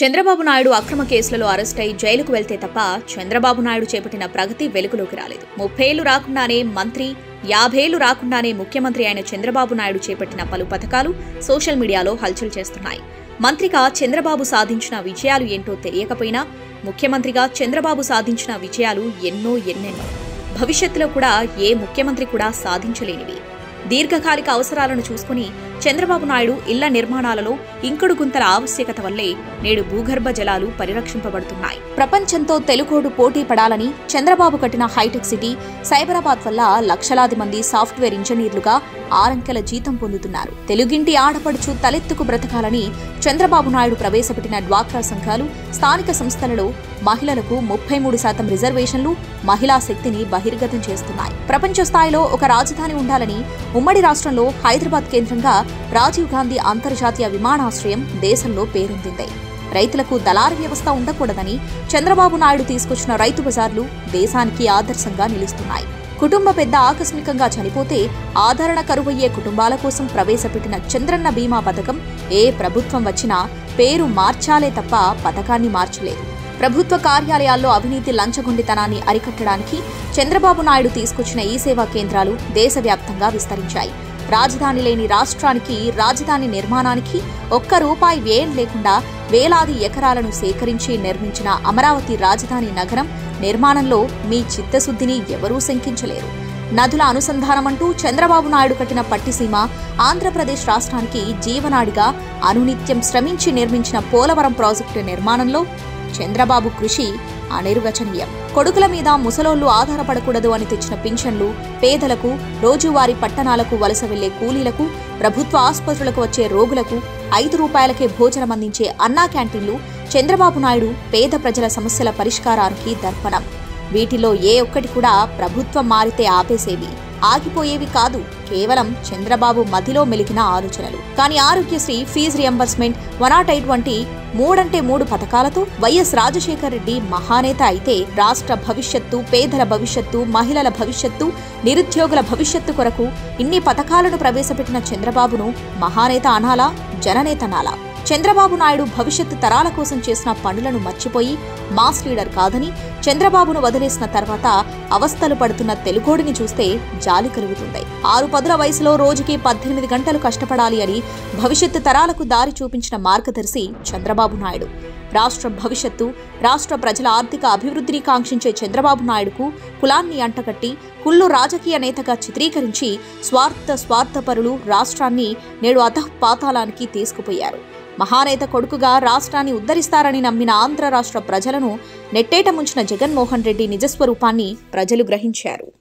చంద్రబాబు నాయుడు అక్రమ కేసులలో అరెస్ట్ అయి జైలుకు వెళ్తే తప్ప చంద్రబాబు నాయుడు చేపట్టిన ప్రగతి వెలుగులోకి రాలేదు. ముప్పేళ్ళు రాకుండానే మంత్రి యాభేళ్ళు రాకుండానే ముఖ్యమంత్రి అయిన చంద్రబాబు నాయుడు చేపట్టిన పలు పథకాలు సోషల్ మీడియాలో హల్చల్ చేస్తున్నాయి. మంత్రిగా చంద్రబాబు సాధించిన విజయాలు ఏంటో తెలియకపోయినా ముఖ్యమంత్రిగా చంద్రబాబు సాధించిన విజయాలు ఎన్నో ఎన్నెన్నో. భవిష్యత్తులో కూడా ఏ ముఖ్యమంత్రి కూడా సాధించలేనివి. దీర్ఘకాలిక అవసరాలను చూసుకుని చంద్రబాబు నాయుడు ఇళ్ళ నిర్మాణాలలో ఇంకుడు గుంతల ఆవశ్యకత వల్లే నేడు భూగర్భ జలాలు పరిరక్షింపబడుతున్నాయి. ప్రపంచంతో తెలుగోడు పోటీ పడాలని చంద్రబాబు కట్టిన హైటెక్ సిటీ సైబరాబాద్ వల్ల లక్షలాది మంది సాఫ్ట్వేర్ ఇంజనీర్లుగా ఆరంకెల జీతం పొందుతున్నారు. తెలుగింటి ఆడపడుచు తలెత్తుకు బ్రతకాలని చంద్రబాబు నాయుడు ప్రవేశపెట్టిన డ్వాక్రా సంఘాలు స్థానిక సంస్థలలో మహిళలకు ముప్పై మూడు శాతం రిజర్వేషన్లు మహిళా శక్తిని బహిర్గతం చేస్తున్నాయి. ప్రపంచ స్థాయిలో ఒక రాజధాని ఉండాలని ఉమ్మడి రాష్ట్రంలో హైదరాబాద్ కేంద్రంగా రాజీవ్ గాంధీ అంతర్జాతీయ విమానాశ్రయం దేశంలో పేరొందింది. రైతులకు దళారు వ్యవస్థ ఉండకూడదని చంద్రబాబు నాయుడు తీసుకొచ్చిన రైతు బజార్లు దేశానికి ఆదర్శంగా నిలుస్తున్నాయి. కుటుంబ పెద్ద ఆకస్మికంగా చనిపోతే ఆదరణ కరువయ్యే కుటుంబాల కోసం ప్రవేశపెట్టిన చంద్రన్న బీమా పథకం ఏ ప్రభుత్వం వచ్చినా పేరు మార్చాలే తప్ప పథకాన్ని మార్చలేదు. ప్రభుత్వ కార్యాలయాల్లో అవినీతి లంచగొండితనాన్ని అరికట్టడానికి చంద్రబాబు నాయుడు తీసుకొచ్చిన ఈ సేవా కేంద్రాలు దేశవ్యాప్తంగా విస్తరించాయి. రాజధాని లేని రాష్ట్రానికి రాజధాని నిర్మాణానికి ఒక్క రూపాయి వ్యయం లేకుండా వేలాది ఎకరాలను సేకరించి నిర్మించిన అమరావతి రాజధాని నగరం నిర్మాణంలో మీ చిత్తశుద్ధిని ఎవరూ శంకించలేరు. నదుల అనుసంధానమంటూ చంద్రబాబు నాయుడు కట్టిన పట్టిసీమ ఆంధ్రప్రదేశ్ రాష్ట్రానికి జీవనాడిగా అనునిత్యం శ్రమించి నిర్మించిన పోలవరం ప్రాజెక్టు నిర్మాణంలో చంద్రబాబు కృషి అనిర్వచనీయం. కొడుకుల మీద ముసలోళ్ళు ఆధారపడకూడదు అని తెచ్చిన పింఛన్లు పేదలకు రోజువారీ పట్టణాలకు వలస వెళ్ళే కూలీలకు ప్రభుత్వ ఆసుపత్రులకు వచ్చే రోగులకు ఐదు రూపాయలకే భోజనం అందించే అన్నా క్యాంటీన్లు చంద్రబాబు నాయుడు పేద ప్రజల సమస్యల పరిష్కారానికి దర్పణం. వీటిలో ఏ ఒక్కటి కూడా ప్రభుత్వం మారితే ఆపేసేవి ఆగిపోయేవి కాదు కేవలం చంద్రబాబు మదిలో మెలిగిన ఆలోచనలు. కానీ Aarogyasri fee reimbursement one not eight వంటి మూడంటే మూడు పథకాలతో వైఎస్ రాజశేఖర్ రెడ్డి మహానేత అయితే రాష్ట్ర భవిష్యత్తు పేదల భవిష్యత్తు మహిళల భవిష్యత్తు నిరుద్యోగుల భవిష్యత్తు కొరకు ఇన్ని పథకాలను ప్రవేశపెట్టిన చంద్రబాబును మహానేత అనాలా జననేత అనాలా? చంద్రబాబు నాయుడు భవిష్యత్తు తరాల కోసం చేసిన పనులను మర్చిపోయి మాస్ లీడర్ కాదని చంద్రబాబును వదిలేసిన తర్వాత అవస్థలు పడుతున్న తెలుగోడిని చూస్తే జాలి కలుగుతుంది. ఆరు పదుల వయసులో రోజుకి పద్దెనిమిది గంటలు కష్టపడాలి అని భవిష్యత్తు తరాలకు దారి చూపించిన మార్గదర్శి చంద్రబాబు నాయుడు. రాష్ట్ర భవిష్యత్తు రాష్ట్ర ప్రజల ఆర్థిక అభివృద్ధిని కాంక్షించే చంద్రబాబు నాయుడుకు కులాన్ని అంటగట్టి కుళ్ళు రాజకీయ నేతగా చిత్రీకరించి స్వార్థ స్వార్థపరులు రాష్ట్రాన్ని నేడు అధఃపాతాళానికి తీసుకుపోయారు. మహానేత కొడుకుగా రాష్ట్రాన్ని ఉద్ధరిస్తారని నమ్మిన ఆంధ్ర రాష్ట్ర ప్రజలను నెట్టేట ముంచిన జగన్మోహన్ రెడ్డి నిజస్వరూపాన్ని ప్రజలు గ్రహించారు.